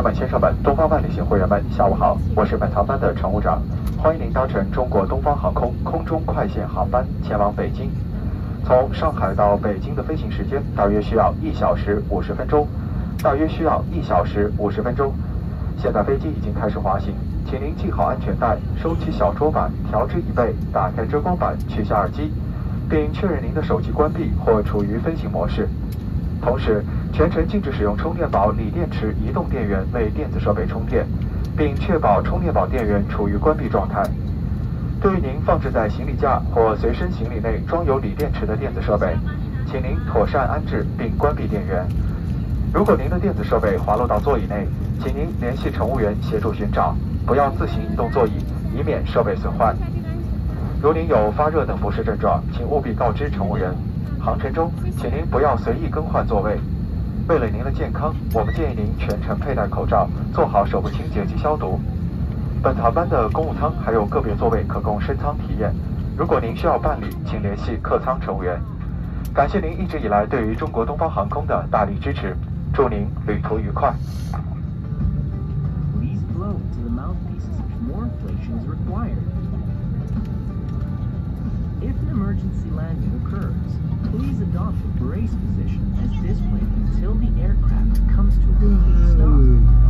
士们、先生们，东方万里行会员们，下午好，我是本航班的乘务长，欢迎您搭乘中国东方航空空中快线航班前往北京。从上海到北京的飞行时间大约需要一小时五十分钟，大约需要一小时五十分钟。现在飞机已经开始滑行，请您系好安全带，收起小桌板，调至椅背，打开遮光板，取下耳机，并确认您的手机关闭或处于飞行模式。同时，全程禁止使用充电宝、锂电池、移动电源为电子设备充电，并确保充电宝电源处于关闭状态。对于您放置在行李架或随身行李内装有锂电池的电子设备，请您妥善安置并关闭电源。如果您的电子设备滑落到座椅内，请您联系乘务员协助寻找，不要自行移动座椅，以免设备损坏。如您有发热等不适症状，请务必告知乘务员。航程中，请您不要随意更换座位。为了您的健康，我们建议您全程佩戴口罩，做好手部清洁及消毒。本航班的公务舱还有个别座位可供升舱体验。如果您需要办理，请联系客舱乘务员。感谢您一直以来对于中国东方航空的大力支持，祝您旅途愉快。Please blow to the mouthpieces if more inflation is required. Emergency landing occurs, please adopt a brace position as displayed until the aircraft comes to a complete stop.